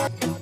you